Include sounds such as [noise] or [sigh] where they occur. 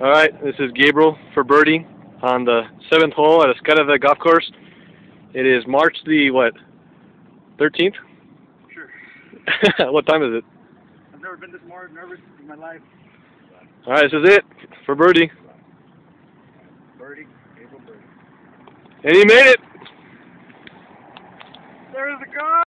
All right, this is Gabriel for birdie on the seventh hole at Ascarate Golf Course. It is March the what? Thirteenth. Sure. [laughs] what time is it? I've never been this more nervous in my life. All right, this is it for birdie. Birdie, Gabriel birdie. And he made it. There's a the car.